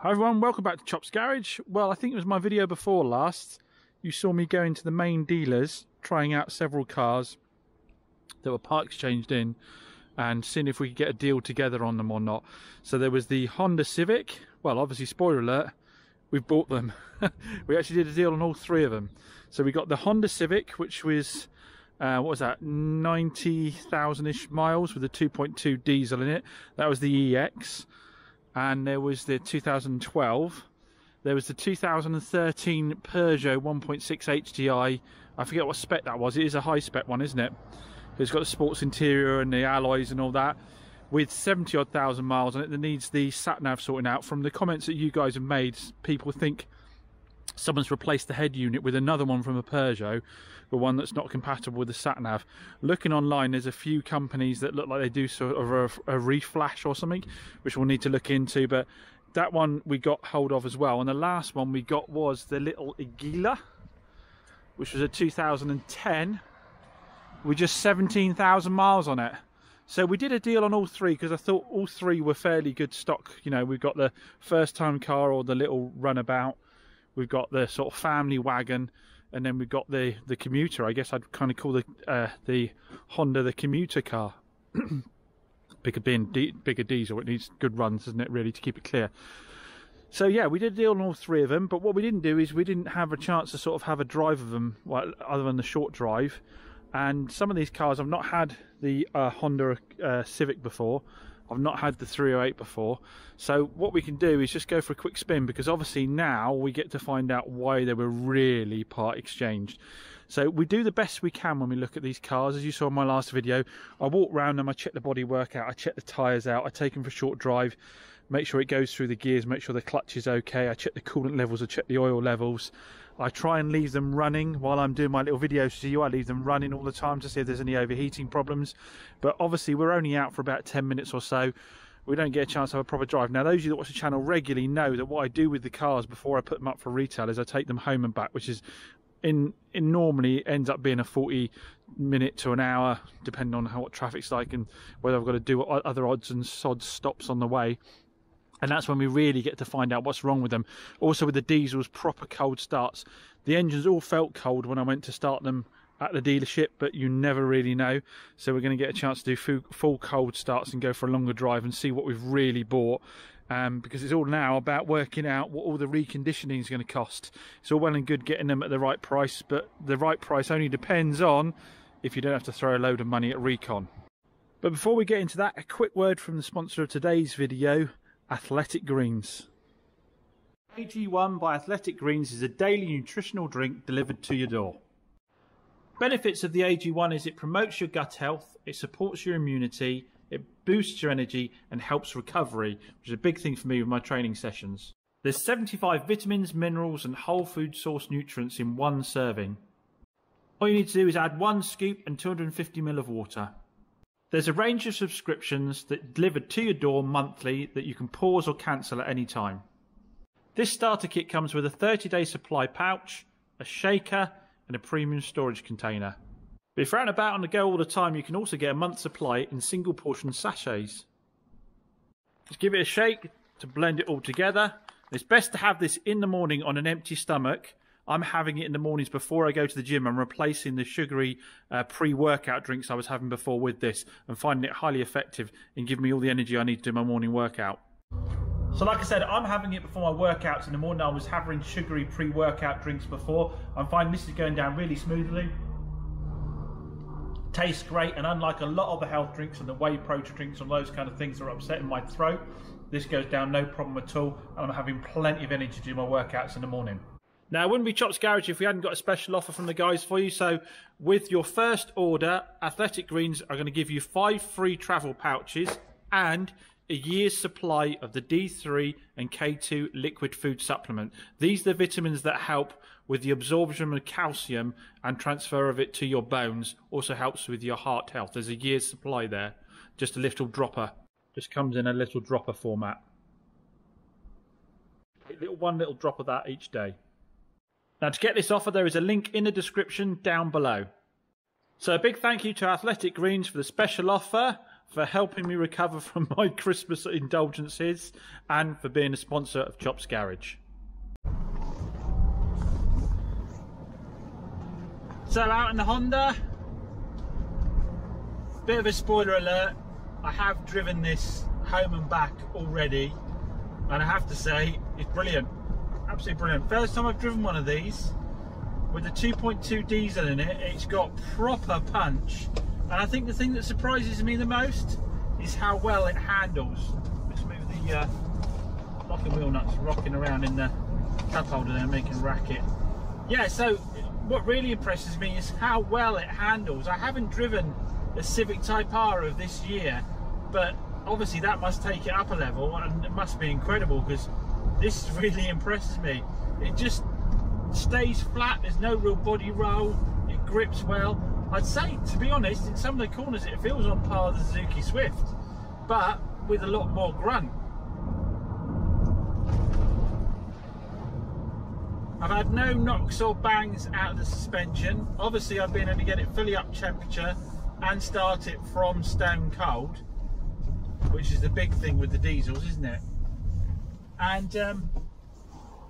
Hi everyone, welcome back to Chops Garage. Well, I think it was my video before last. You saw me going to the main dealers, trying out several cars that were part exchanged in and seeing if we could get a deal together on them or not. So there was the Honda Civic. Well, obviously, spoiler alert, we've bought them. we actually did a deal on all three of them. So we got the Honda Civic, which was uh, what was that 90,000-ish miles with a 2.2 diesel in it that was the EX and there was the 2012 there was the 2013 Peugeot 1.6 HDI I. Forget what spec that was. It is a high spec one isn't it? It's got the sports interior and the alloys and all that with 70 odd thousand miles on it that needs the sat nav sorting out. From the comments that you guys have made people think someone's replaced the head unit with another one from a Peugeot, but one that's not compatible with the sat nav. Looking online, there's a few companies that look like they do sort of a, a reflash or something, which we'll need to look into. But that one we got hold of as well. And the last one we got was the little Agila, which was a 2010 with just 17,000 miles on it. So we did a deal on all three because I thought all three were fairly good stock. You know, we've got the first time car or the little runabout we've got the sort of family wagon, and then we've got the the commuter. I guess I'd kind of call the uh, the Honda the commuter car. bigger being bigger diesel, it needs good runs, doesn't it? Really to keep it clear. So yeah, we did deal on all three of them, but what we didn't do is we didn't have a chance to sort of have a drive of them, well, other than the short drive. And some of these cars, I've not had the uh, Honda uh, Civic before, I've not had the 308 before. So what we can do is just go for a quick spin because obviously now we get to find out why they were really part exchanged. So we do the best we can when we look at these cars. As you saw in my last video, I walk around them, I check the bodywork out, I check the tyres out, I take them for a short drive, make sure it goes through the gears, make sure the clutch is okay, I check the coolant levels, I check the oil levels. I try and leave them running while I'm doing my little videos to you. I leave them running all the time to see if there's any overheating problems. But obviously we're only out for about 10 minutes or so. We don't get a chance to have a proper drive. Now those of you that watch the channel regularly know that what I do with the cars before I put them up for retail is I take them home and back, which is in, in normally ends up being a 40 minute to an hour, depending on how what traffic's like and whether I've got to do other odds and sods stops on the way and that's when we really get to find out what's wrong with them. Also with the diesels, proper cold starts. The engines all felt cold when I went to start them at the dealership, but you never really know. So we're going to get a chance to do full, cold starts and go for a longer drive and see what we've really bought. Um, because it's all now about working out what all the reconditioning is going to cost. It's all well and good getting them at the right price, but the right price only depends on if you don't have to throw a load of money at recon. But before we get into that, a quick word from the sponsor of today's video, Athletic Greens. AG1 by Athletic Greens is a daily nutritional drink delivered to your door. Benefits of the AG1 is it promotes your gut health, it supports your immunity, it boosts your energy and helps recovery, which is a big thing for me with my training sessions. There's 75 vitamins, minerals and whole food source nutrients in one serving. All you need to do is add one scoop and 250ml of water. There's a range of subscriptions that delivered to your door monthly that you can pause or cancel at any time. This starter kit comes with a 30 day supply pouch, a shaker, and a premium storage container. But if you're out and about on the go all the time, you can also get a month's supply in single portion sachets. Just give it a shake to blend it all together. It's best to have this in the morning on an empty stomach I'm having it in the mornings before I go to the gym. I'm replacing the sugary uh, pre-workout drinks I was having before with this and finding it highly effective in giving me all the energy I need to do my morning workout. So like I said, I'm having it before my workouts in the morning. I was having sugary pre-workout drinks before. I'm finding this is going down really smoothly. Tastes great, and unlike a lot of the health drinks and the whey protein drinks and those kind of things that are upsetting my throat, this goes down no problem at all, and I'm having plenty of energy to do my workouts in the morning. Now, it wouldn't be Chops Garage if we hadn't got a special offer from the guys for you. So, with your first order, Athletic Greens are going to give you five free travel pouches and a year's supply of the D3 and K2 liquid food supplement. These are the vitamins that help with the absorption of calcium and transfer of it to your bones. Also helps with your heart health. There's a year's supply there. Just a little dropper. Just comes in a little dropper format. One little drop of that each day. Now, to get this offer, there is a link in the description down below. So, a big thank you to Athletic Greens for the special offer for helping me recover from my Christmas indulgences, and for being a sponsor of Chops Garage. So out in the Honda, bit of a spoiler alert, I have driven this home and back already and I have to say it's brilliant, absolutely brilliant. First time I've driven one of these with the 2.2 diesel in it, it's got proper punch and I think the thing that surprises me the most is how well it handles. Let's move the uh, locking wheel nuts rocking around in the cup holder there making racket. Yeah, so what really impresses me is how well it handles. I haven't driven a Civic Type R of this year, but obviously that must take it up a level and it must be incredible because this really impresses me. It just stays flat, there's no real body roll, it grips well. I'd say, to be honest, in some of the corners it feels on par with the Suzuki Swift, but with a lot more grunt. I've had no knocks or bangs out of the suspension. Obviously I've been able to get it fully up temperature and start it from stone cold, which is the big thing with the diesels, isn't it? And um,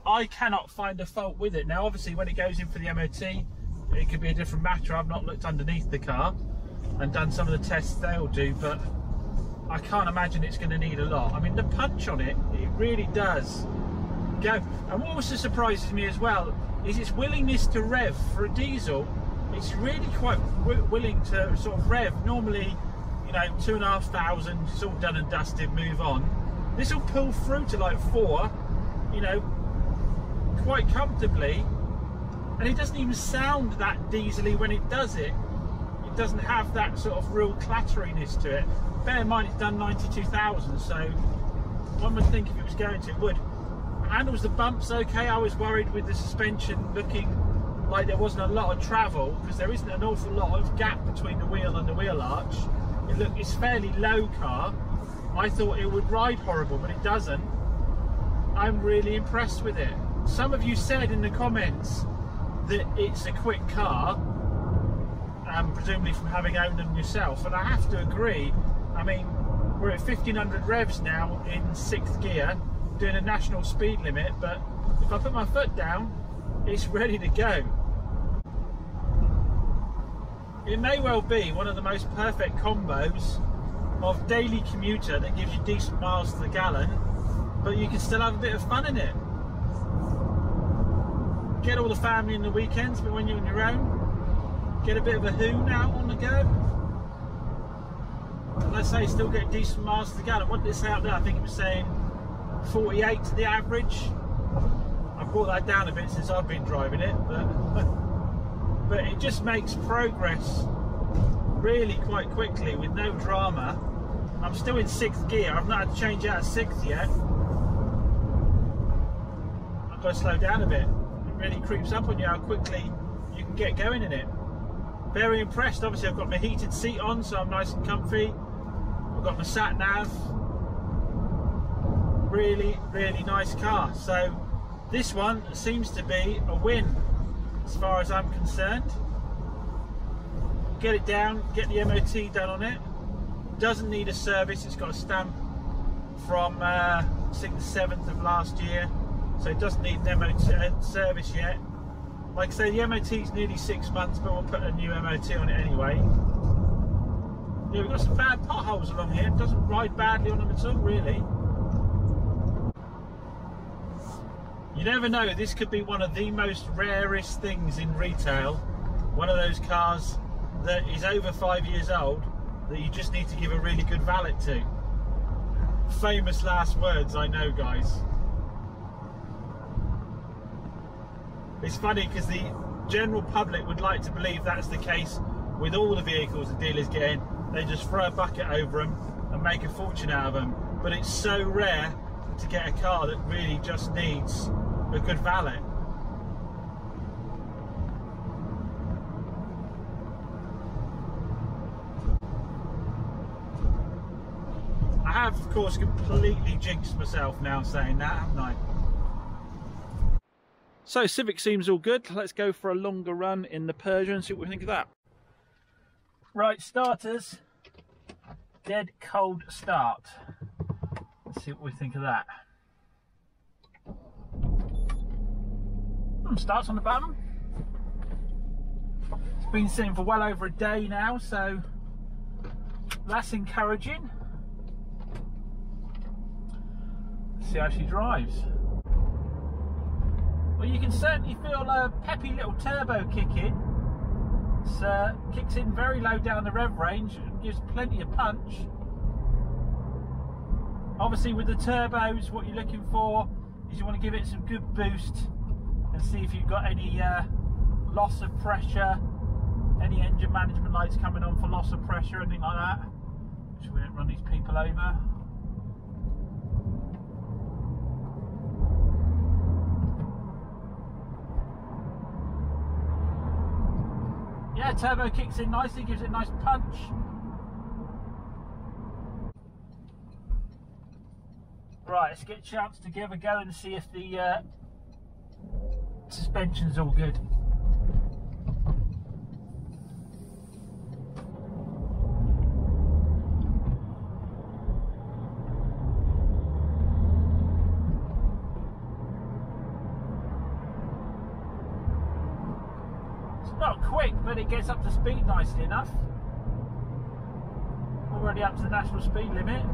I cannot find a fault with it. Now obviously when it goes in for the MOT, it could be a different matter. I've not looked underneath the car and done some of the tests they'll do, but I can't imagine it's going to need a lot. I mean, the punch on it, it really does go. And what also surprises me as well is its willingness to rev for a diesel. It's really quite willing to sort of rev. Normally, you know, two and a half thousand, it's all done and dusted, move on. This will pull through to like four, you know, quite comfortably. And it doesn't even sound that diesely when it does it. It doesn't have that sort of real clatteriness to it. Bear in mind it's done 92,000, so one would think if it was going to, it would handles the bumps okay. I was worried with the suspension looking like there wasn't a lot of travel because there isn't an awful lot of gap between the wheel and the wheel arch. It look, it's fairly low car. I thought it would ride horrible, but it doesn't. I'm really impressed with it. Some of you said in the comments that it's a quick car, um, presumably from having owned them yourself, and I have to agree. I mean, we're at 1500 revs now in sixth gear, doing a national speed limit, but if I put my foot down, it's ready to go. It may well be one of the most perfect combos of daily commuter that gives you decent miles to the gallon, but you can still have a bit of fun in it. Get all the family in the weekends, but when you're on your own, get a bit of a hoon out on the go. let's say still get decent miles to the gallon. What did it say out there? I think it was saying 48 to the average. I've brought that down a bit since I've been driving it, but but it just makes progress really quite quickly with no drama. I'm still in sixth gear. I've not had to change out of sixth yet. I've got to slow down a bit. It really creeps up on you how quickly you can get going in it. Very impressed. Obviously, I've got my heated seat on, so I'm nice and comfy. I've got my sat nav really, really nice car. So this one seems to be a win as far as I'm concerned. Get it down, get the MOT done on it. Doesn't need a service, it's got a stamp from uh, I think the 7th of last year. So it doesn't need an MOT uh, service yet. Like I say, the MOT is nearly six months, but we'll put a new MOT on it anyway. Yeah, we've got some bad potholes along here. It doesn't ride badly on them at all, really. You never know, this could be one of the most rarest things in retail. One of those cars that is over five years old that you just need to give a really good valet to. Famous last words, I know, guys. It's funny because the general public would like to believe that's the case with all the vehicles the dealers get in. They just throw a bucket over them and make a fortune out of them. But it's so rare to get a car that really just needs a good valet. I have, of course, completely jinxed myself now saying that, haven't I? So Civic seems all good. Let's go for a longer run in the and see what we think of that. Right, starters. dead cold start. Let's see what we think of that. Hmm, starts on the bottom. It's been sitting for well over a day now, so that's encouraging. Let's see how she drives. Well, you can certainly feel a peppy little turbo kick in. It uh, kicks in very low down the rev range and gives plenty of punch. Obviously, with the turbos, what you're looking for is you want to give it some good boost and see if you've got any uh, loss of pressure, any engine management lights coming on for loss of pressure, anything like that. Which we don't run these people over. Turbo kicks in nicely, gives it a nice punch. Right, let's get a chance to give a go and see if the uh, suspension's all good. It's not quick, but it gets up to speed nicely enough. Already up to the national speed limit.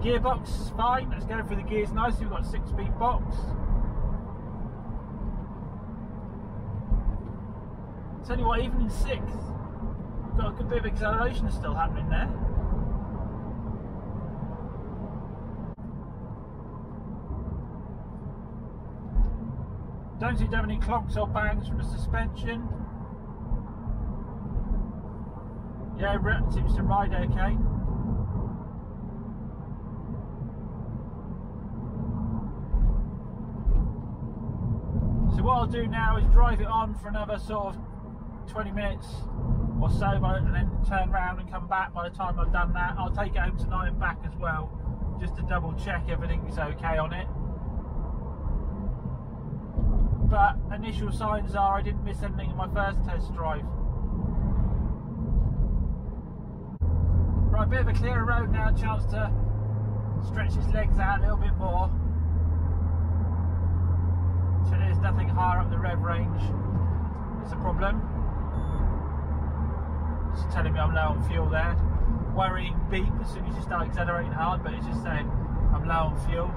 Gearbox is fine, let's go through the gears nicely, we've got a six speed box. Tell you what, even in sixth, we've got a good bit of acceleration still happening there. Don't seem to have any clogs or bangs from the suspension. It seems to ride okay. So what I'll do now is drive it on for another sort of 20 minutes or so and then turn around and come back by the time I've done that. I'll take it home tonight and back as well just to double check everything's okay on it. But initial signs are I didn't miss anything in my first test drive. Right, bit of a clearer road now, chance to stretch his legs out a little bit more. So there's nothing higher up the rev range. It's a problem. It's telling me I'm low on fuel there. Worrying beep as soon as you start accelerating hard, but it's just saying I'm low on fuel.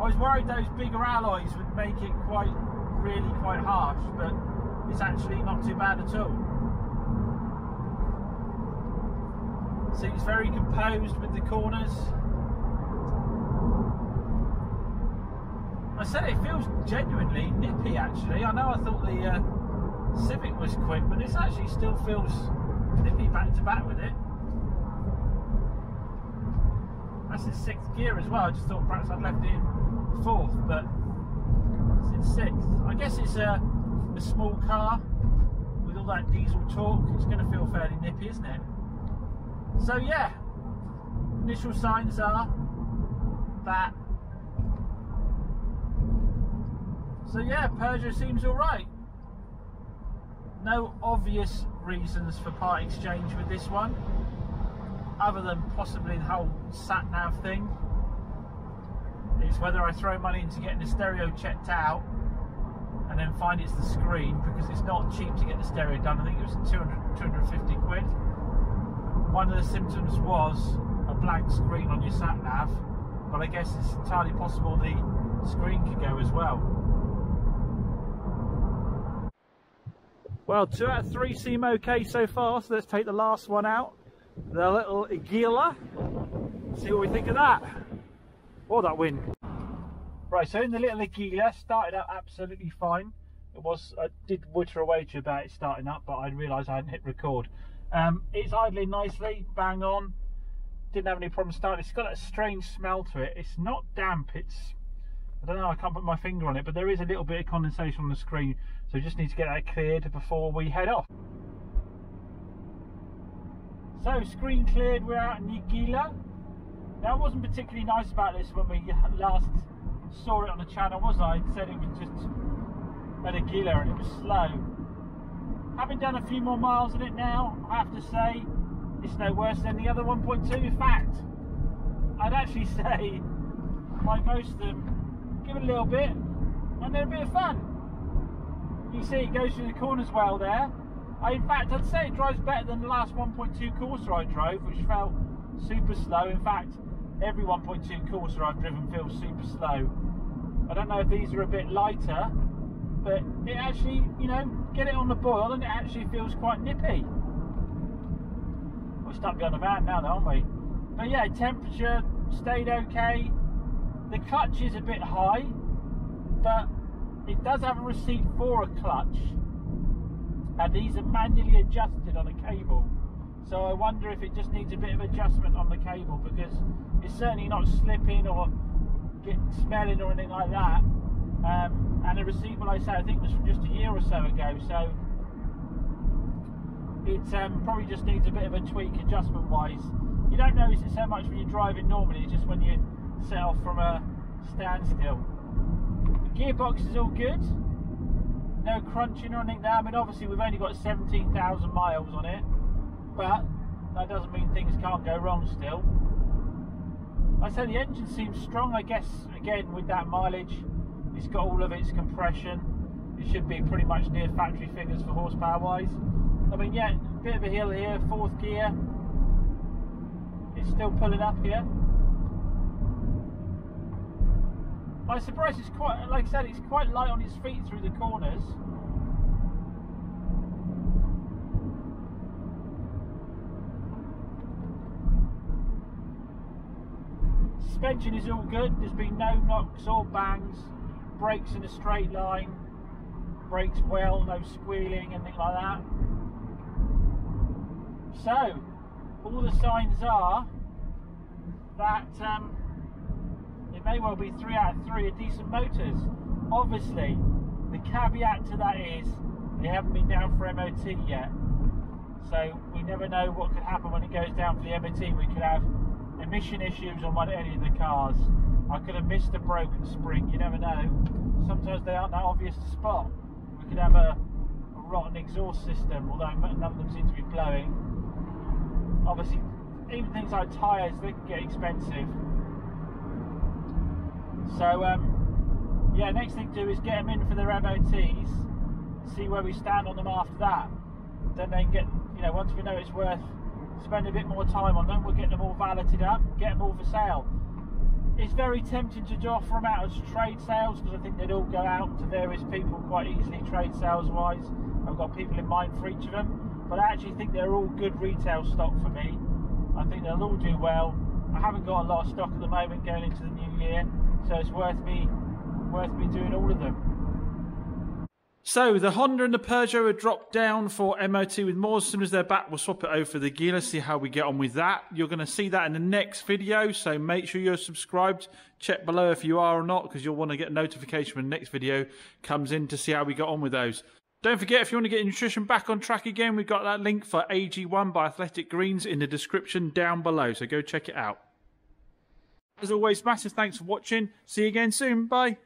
I was worried those bigger alloys would make it quite, really quite harsh, but it's actually not too bad at all. Seems very composed with the corners. I said it feels genuinely nippy actually. I know I thought the uh, Civic was quick, but this actually still feels nippy back to back with it. That's in sixth gear as well. I just thought perhaps I'd left it in fourth, but it's in sixth. I guess it's a, a small car with all that diesel torque. It's going to feel fairly nippy, isn't it? So yeah, initial signs are that So yeah, Peugeot seems alright. No obvious reasons for part exchange with this one, other than possibly the whole sat nav thing. It's whether I throw money into getting the stereo checked out and then find it's the screen because it's not cheap to get the stereo done. I think it was 200, 250 quid. One of the symptoms was a blank screen on your sat nav, but I guess it's entirely possible the screen could go as well. Well, two out of three seem okay so far, so let's take the last one out. The little Agila. See what we think of that. Oh, that wind. Right, so in the little Agila, started out absolutely fine. It was, I did witter away to about it starting up, but I realised I hadn't hit record. Um, it's idling nicely, bang on. Didn't have any problem starting. It's got a strange smell to it. It's not damp, it's I don't know, I can't put my finger on it, but there is a little bit of condensation on the screen, so just need to get that cleared before we head off. So, screen cleared, we're out in Nigila. Now, I wasn't particularly nice about this when we last saw it on the channel, was I? I said it was just at Nigila and it was slow. Having done a few more miles in it now, I have to say it's no worse than the other 1.2. In fact, I'd actually say, like most of them, give it a little bit and then a bit of fun. You see it goes through the corners well there. I, in fact, I'd say it drives better than the last 1.2 Corsa I drove, which felt super slow. In fact, every 1.2 Corsa I've driven feels super slow. I don't know if these are a bit lighter, but it actually, you know, get it on the boil and it actually feels quite nippy. We're stuck behind the van now, though, aren't we? But yeah, temperature stayed okay. The clutch is a bit high, but it does have a receipt for a clutch, and these are manually adjusted on a cable. So I wonder if it just needs a bit of adjustment on the cable because it's certainly not slipping or get smelling or anything like that. Um, and the receiver, like I say, I think was from just a year or so ago. So it um, probably just needs a bit of a tweak adjustment wise. You don't notice it so much when you're driving normally, it's just when you set off from a standstill. The gearbox is all good. No crunching or anything there. I mean, obviously, we've only got 17,000 miles on it, but that doesn't mean things can't go wrong still. I say the engine seems strong, I guess, again, with that mileage. It's got all of its compression. It should be pretty much near factory figures for horsepower wise. I mean, yeah, bit of a hill here, fourth gear. It's still pulling up here. I'm surprised it's quite, like I said, it's quite light on its feet through the corners. Suspension is all good, there's been no knocks or bangs, brakes in a straight line, brakes well, no squealing, anything like that. So, all the signs are that um, it may well be three out of three are decent motors. Obviously, the caveat to that is they haven't been down for MOT yet. So we never know what could happen when it goes down for the MOT. We could have emission issues on one any of the cars. I could have missed a broken spring, you never know. Sometimes they aren't that obvious to spot. We could have a, a rotten exhaust system, although none of them seem to be blowing. Obviously, even things like tyres, they can get expensive. So, um, yeah, next thing to do is get them in for their MOTs, see where we stand on them after that. Then they can get, you know, once we know it's worth spending a bit more time on them, we'll get them all valeted up, get them all for sale. It's very tempting to offer them out as trade sales because I think they'd all go out to various people quite easily, trade sales wise. I've got people in mind for each of them, but I actually think they're all good retail stock for me. I think they'll all do well. I haven't got a lot of stock at the moment going into the new year, so it's worth me worth me doing all of them. So the Honda and the Peugeot are dropped down for MOT with more. As soon as they're back, we'll swap it over for the Agila, see how we get on with that. You're going to see that in the next video, so make sure you're subscribed. Check below if you are or not, because you'll want to get a notification when the next video comes in to see how we got on with those. Don't forget, if you want to get nutrition back on track again, we've got that link for AG1 by Athletic Greens in the description down below, so go check it out. As always, massive thanks for watching. See you again soon. Bye.